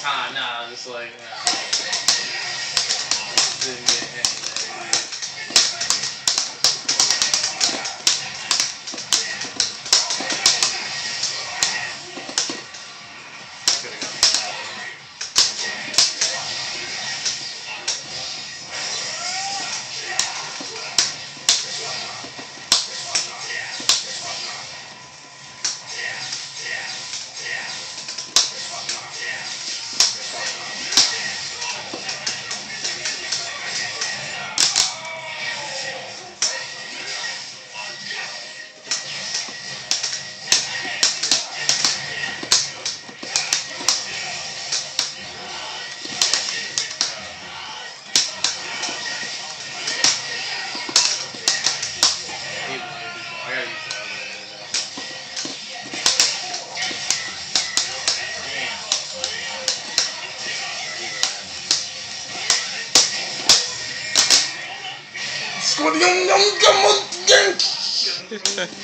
time. Nah, just like. Nah. Squad yum yum come on gang. Probably should have hit that